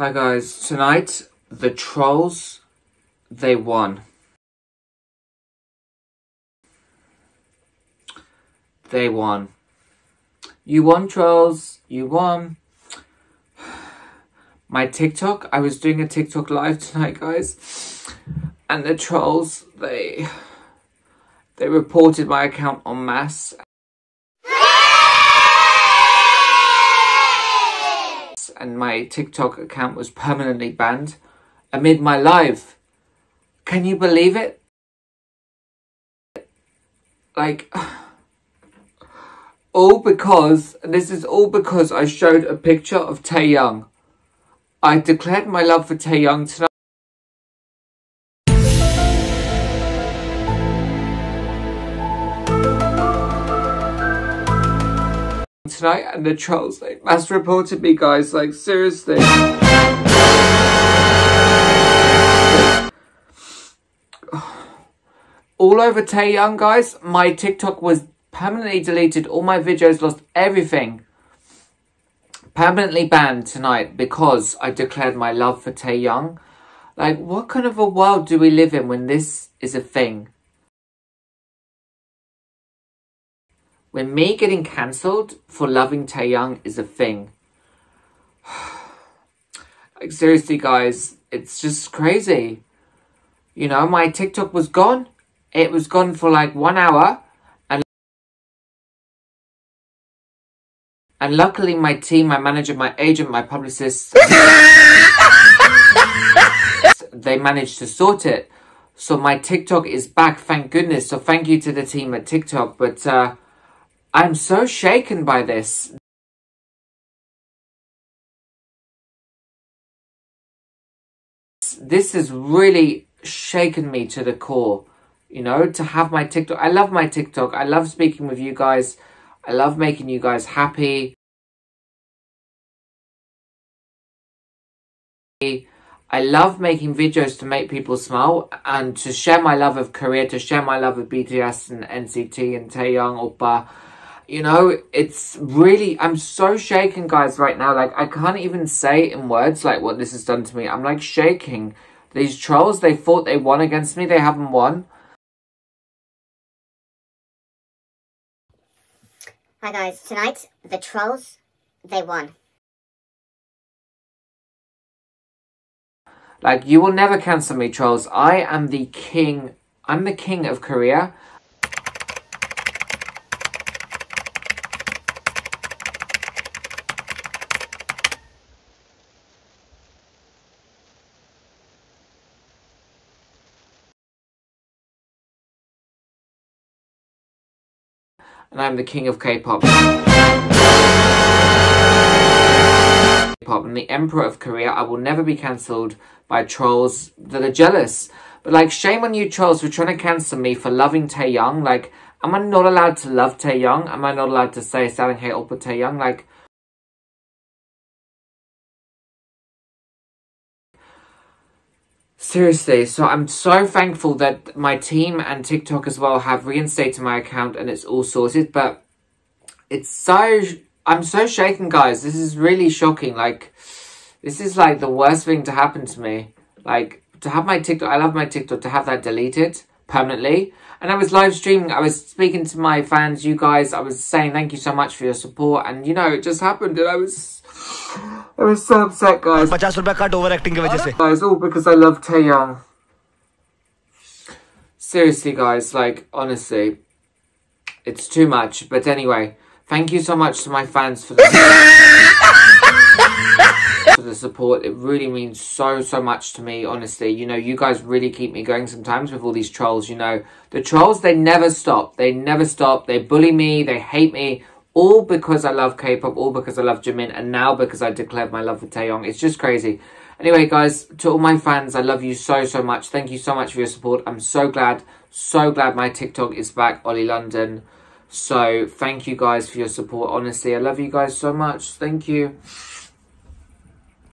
Hi guys, tonight the trolls they won. They won. You won trolls, you won. My TikTok, I was doing a TikTok live tonight guys. And the trolls, they they reported my account en masse and my TikTok account was permanently banned amid my live. Can you believe it? Like, all because, this is all because I showed a picture of Taehyung. I declared my love for Taehyung tonight. Tonight and the trolls like mass reported me guys like seriously. All over Taehyung guys my TikTok was permanently deleted all my videos lost everything. Permanently banned tonight because I declared my love for Taehyung like what kind of a world do we live in when this is a thing when me getting cancelled for loving Taehyung is a thing. like seriously guys, it's just crazy. You know, my TikTok was gone. It was gone for like one hour. And and luckily my team, my manager, my agent, my publicist, they managed to sort it. So my TikTok is back, thank goodness. So thank you to the team at TikTok. But uh, I'm so shaken by this. This has really shaken me to the core. You know, to have my TikTok. I love my TikTok. I love speaking with you guys. I love making you guys happy. I love making videos to make people smile and to share my love of Korea, to share my love of BTS and NCT and Taehyung, Oppa you know, it's really, I'm so shaken, guys, right now. Like, I can't even say in words, like, what this has done to me. I'm, like, shaking. These trolls, they thought they won against me. They haven't won. Hi, guys. Tonight, the trolls, they won. Like, you will never cancel me, trolls. I am the king. I'm the king of Korea. And I'm the king of K-pop. K-pop and the emperor of Korea. I will never be cancelled by trolls that are jealous. But like, shame on you trolls for trying to cancel me for loving Taehyung. Like, am I not allowed to love Taehyung? Am I not allowed to say hate oppa Taehyung? Like, Seriously, so I'm so thankful that my team and TikTok as well have reinstated my account and it's all sorted, but it's so, I'm so shaken guys, this is really shocking, like, this is like the worst thing to happen to me, like, to have my TikTok, I love my TikTok, to have that deleted permanently. And I was live streaming, I was speaking to my fans, you guys, I was saying thank you so much for your support. And you know, it just happened and I was, I was so upset guys. 50 rupees overacting ke wajah. Guys, all because I love Taeyang. Seriously guys, like honestly, it's too much. But anyway, thank you so much to my fans for the for the support. It really means so so much to me. Honestly, you know, you guys really keep me going sometimes with all these trolls. You know, the trolls they never stop. They never stop. They bully me. They hate me all because I love K-pop, all because I love Jimin, and now because I declared my love for Taeyong. It's just crazy. Anyway, guys, to all my fans, I love you so, so much. Thank you so much for your support. I'm so glad, so glad my TikTok is back, Oli London. So, thank you guys for your support. Honestly, I love you guys so much. Thank you.